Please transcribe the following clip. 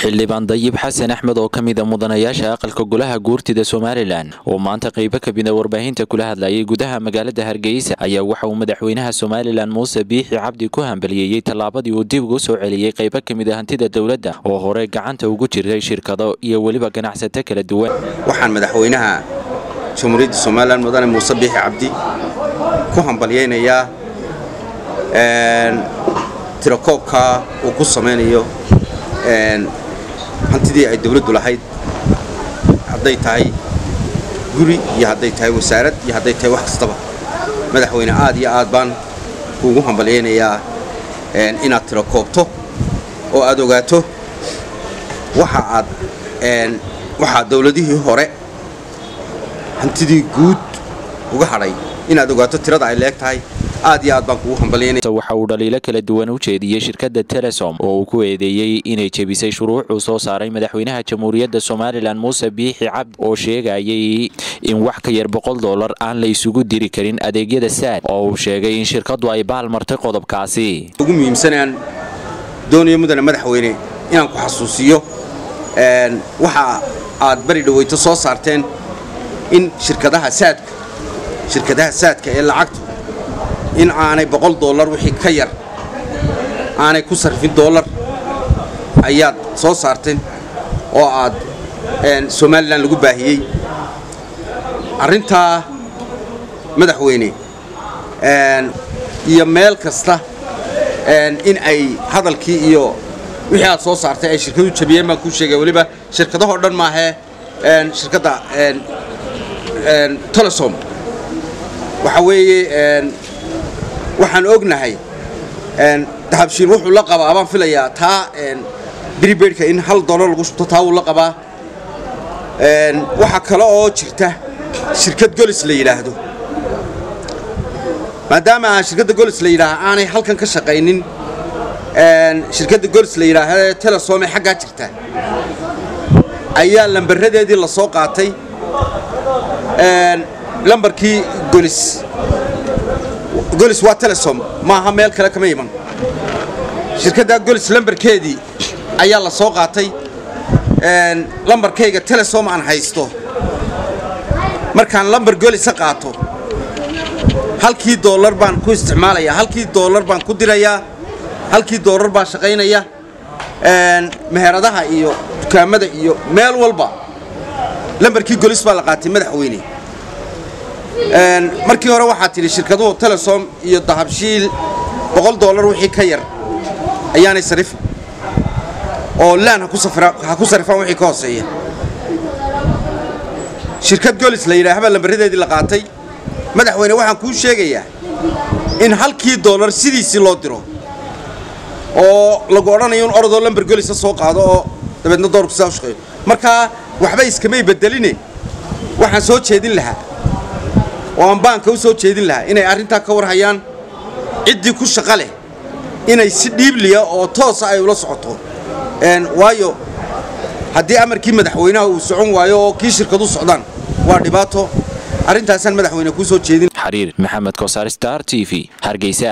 xildhibaan dayib xasan axmed oo ka mida mudanayaasha aqalka golaha guurtida somalilan oo maanta qaybo ka mida warbaahinta kula hadlayay gudaha magaalada hargeysa ayaa waxa uu madaxweynaha somalilan muuse biixi cabdi ku hambaliyeeyey tallaabadii uu dib ugu soo celiyey qaybo ka mida hantida dowladda oo hore gacanta ugu jiray shirkado iyo weliba ganacsato kala duwan. Waxaan madaxweynaha jamhuuriyadda somalilan mudane muuse biixi cabdi ku hambalyaynayaa tirakoobka uu ku samaynayo hantidii ay dawladdu lahayd hadday tahay guri iyo hadday tahay wasaarad iyo hadday tahay wax kastaba. Madaxweyne aad iyo aad baan kuugu hambalyaynayaa inaad tirakoobto oo aad ogaato waxa aad waxaa dawladihii hore hantidii guud uga hadhay. Inaad ogaato tirada ay leeg tahay aad iyo aad baan kugu hambalyaynaya waxa uu dhaliilo kala duwan u jeediyey shirkadda telesom oo uu ku eedeeyey inay jebisay shuruucuu soo saaray madaxweynaha jamhuuriyadda somalilan muuse biixi cabdi oo sheegayay in wax ka yar boqol dollar aan la isugu diri karin adeegyada saad oo uu sheegay in shirkaddu ay baal martay qodobkaasi. Ugu muhiimsanaan doonayo mudane madaxweyne inaan ku xasuusiyo waxa aad bari dhaweyto soo saarteen in shirkadaha saadka shirkadaha saadka ee lacagtu in aanay boqol dollar wixii ka yar aanay ku sarfin dollar ayaad soo saarteen oo aad somalilan lagu baahiyey arrintaa madaxweyne iyo meel kasta in ay hadalkii iyo wixii aad soo saartay ay shirkadu jabiyeen baan kuu sheegay weliba shirkadahoo dhan maahee shirkadda telesom waxa weeye waxaan ognahay dahabshiil wuxuu la qabaa baan filayaa taa bribaidka in hal dollar lagu shubto taa wuu la qabaa. Waxaa kale oo jirta shirkad golis la yidhaahdo. Maadaama shirkadda golis la yidhaaha aanay halkan ka shaqaynin shirkadda golis la yidhaahda telesom ee xaggaa jirta. Ayaa lambaradeedii la soo qaatay. Lambarkii golis golis waa telesom maaha meel kale kama iman. Shirkaddaa golis lambarkeedii ayaa la soo qaatay lambarkayga telesom aan haysto. Markaan lambar golisa qaato halkii dollar baan ku isticmaalayaa halkii dollar baan ku dirayaa halkii dollar baan shaqaynaya meheradaha iyo dukaamada iyo meel walba lambarkii golis baa la qaatay madaxweyne markii hore waxaa tidhi shirkaduhu telesom iyo dahabshiil boqol dollar wixii ka yar ayaanay sarifin oo laan ha ku sarifaan wixii ka hooseeya. Shirkad golis la yidhaahbaa lambaradeedii la qaatay madaxweyne waxaan kuu sheegayaa in halkii dollar sidiisii loo diro oo lagu odhanayo in orodoo lambar golisa soo qaado oo dabeedna doorku sidaa u shaqeeyo. Markaa waxba iskamay bedeline waxaan soo jeedin lahaa oo aan baanka u soo jeedin lahaa inay arrintaa ka war hayaan ciddii ku shaqa leh inay si dhiibliya oo toosa ay ula socoto. Waayo haddii amarkii madaxweynaha uu socon waayo oo kii shirkadu socdaan waa dhibaato. Arrintaasaan madaxweyne kuu soo jeedin. Xariir maxamed kosaar star t v. Hargeysa